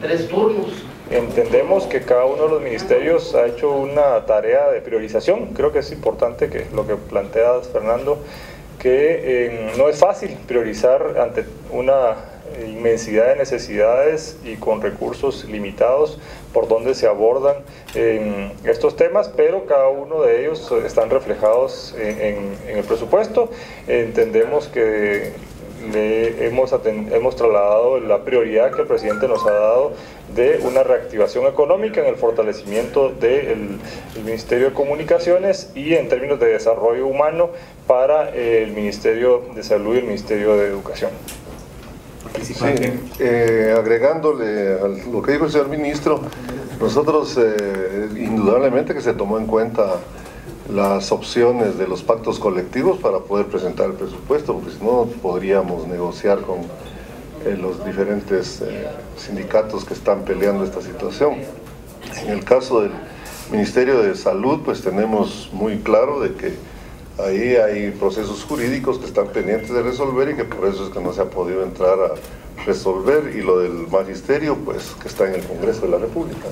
tres turnos. Entendemos que cada uno de los ministerios ha hecho una tarea de priorización. Creo que es importante que lo que plantea Fernando, que eh, no es fácil priorizar ante una inmensidad de necesidades y con recursos limitados por donde se abordan eh, estos temas, pero cada uno de ellos están reflejados en el presupuesto. Entendemos que le hemos, hemos trasladado la prioridad que el presidente nos ha dado de una reactivación económica en el fortalecimiento del Ministerio de Comunicaciones y en términos de desarrollo humano para el Ministerio de Salud y el Ministerio de Educación. Sí, eh, agregándole a lo que dijo el señor ministro, nosotros eh, indudablemente que se tomó en cuenta las opciones de los pactos colectivos para poder presentar el presupuesto, porque si no podríamos negociar con eh, los diferentes eh, sindicatos que están peleando esta situación. En el caso del Ministerio de Salud, pues tenemos muy claro de que ahí hay procesos jurídicos que están pendientes de resolver y que por eso es que no se ha podido entrar a resolver y lo del magisterio, pues que está en el Congreso de la República.